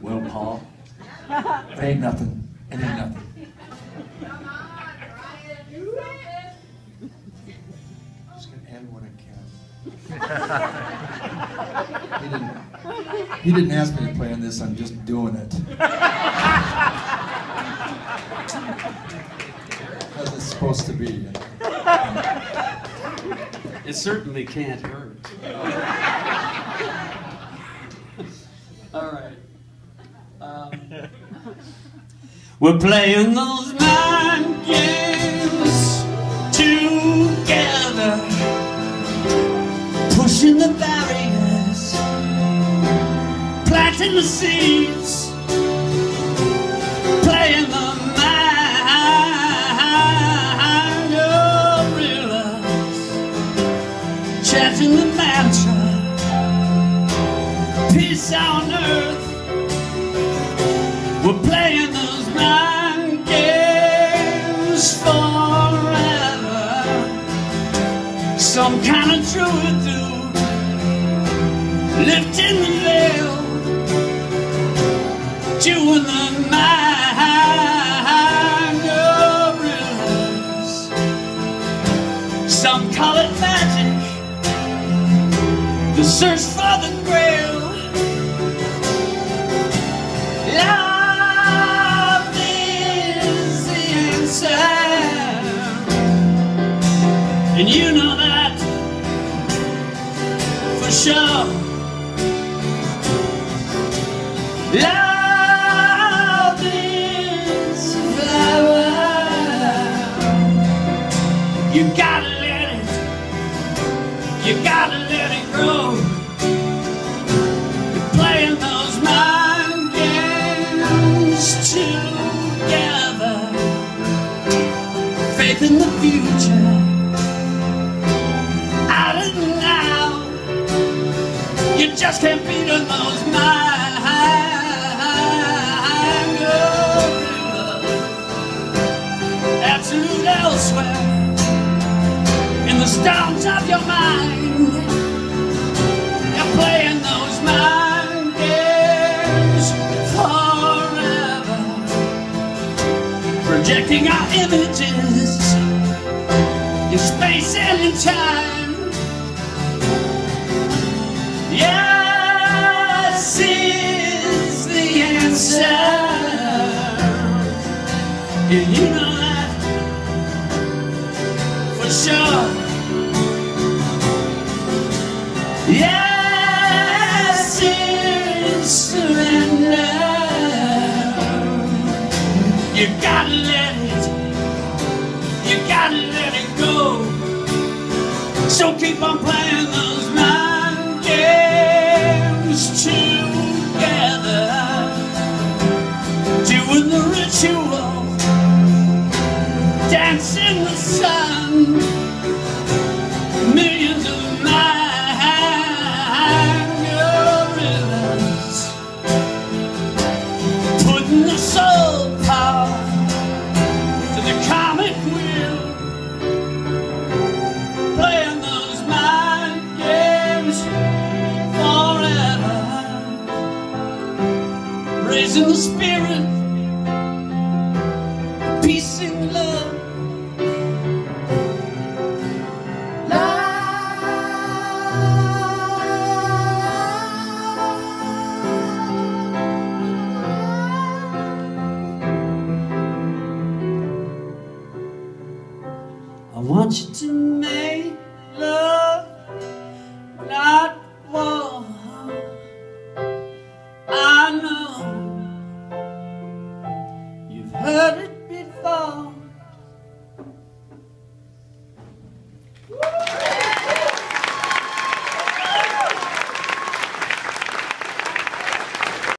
Well, Paul, it ain't nothing. It ain't nothing. Just gonna add what I can. he, didn't, he didn't ask me to play on this. I'm just doing it. As it's supposed to be. It certainly can't hurt. We're playing those mind games together, pushing the barriers, planting the seeds, playing the mind gorillas, chanting the mantra, peace on earth. We're playing Some kind of truth do lifting the veil, doing the mind gorillas. Some call it magic, the search for the grail. Love is the answer, and you know that Love is a flower. You gotta let it. You gotta let it grow. Playing those mind games together. Faith in the future. Just can't beat on those mind gorillas. Absolute elsewhere in the stones of your mind. You're playing those mind games forever, projecting our images in space and in time. Yes, and you know that for sure. Yes, is surrender. You gotta let it. You gotta let it go. So keep on playing those mind games together. Doing the ritual. Dance in the sun. Millions of gorillas putting the soul power to the comic wheel, playing those mind games forever, raising the spirit, peace and love. want you to make